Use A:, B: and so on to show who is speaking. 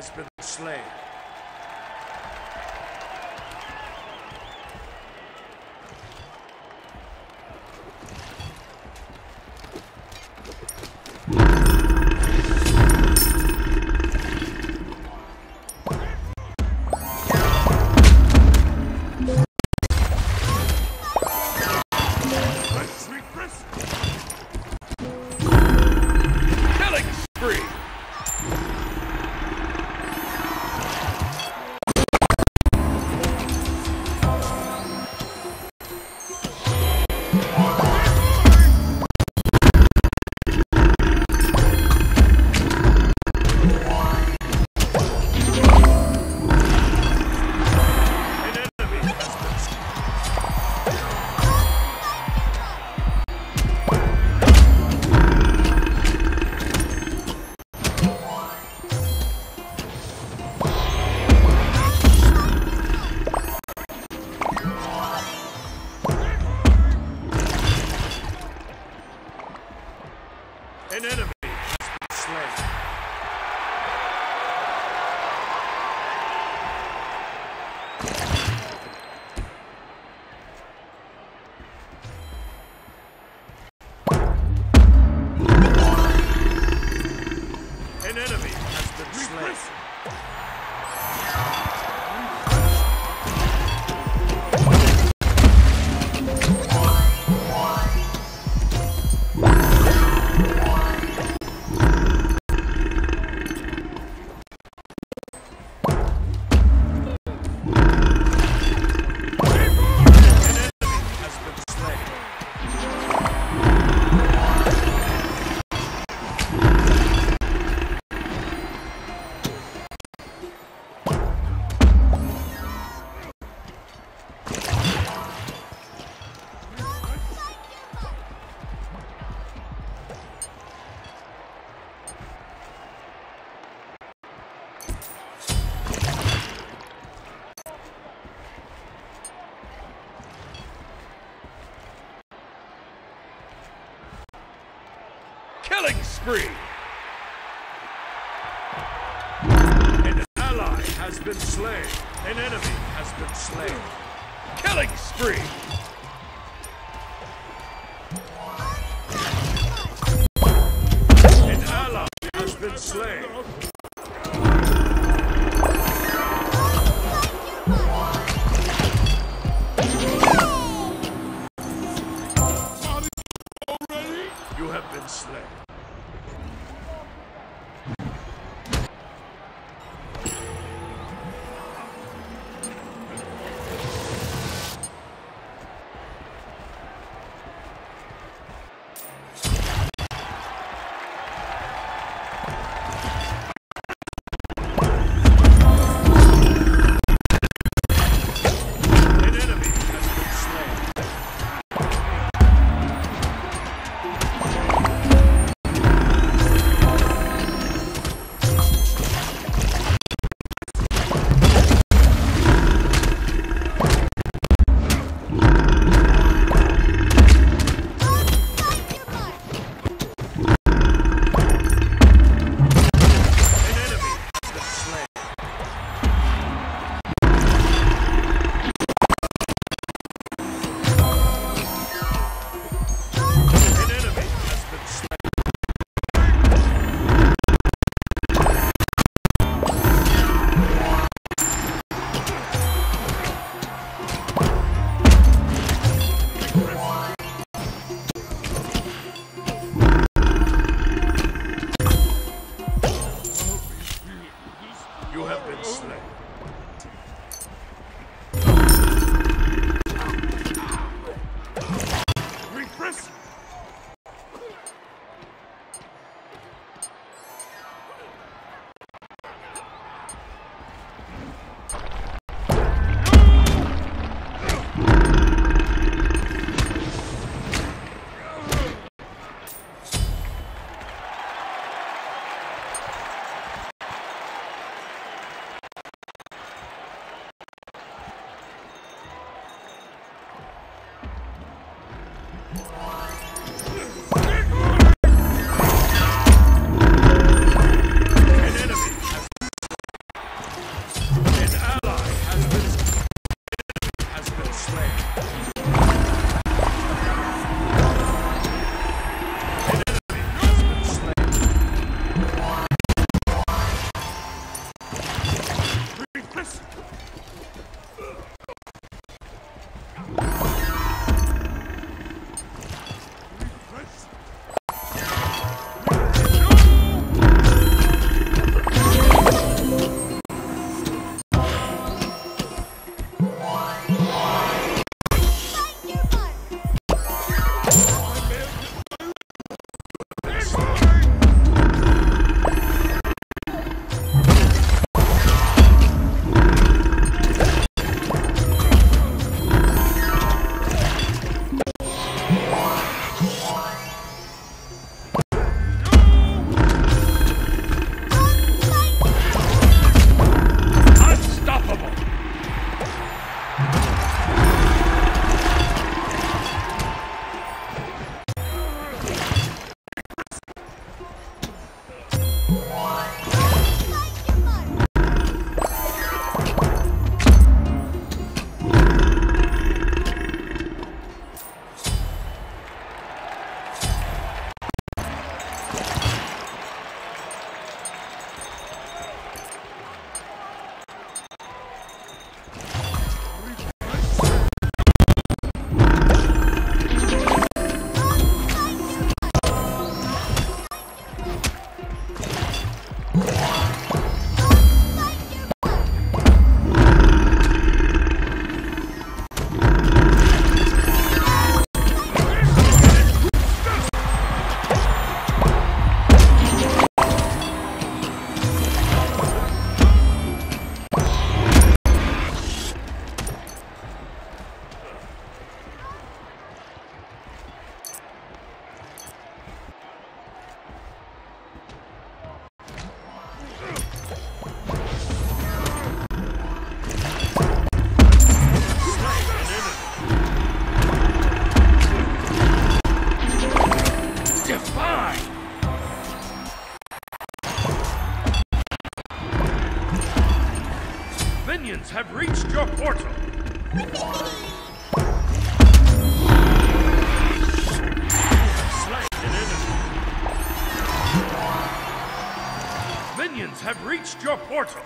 A: has been Spree! An ally has been slain. An enemy has been slain. Killing spree! An ally has been slain. You have been slain. Minions have reached your portal.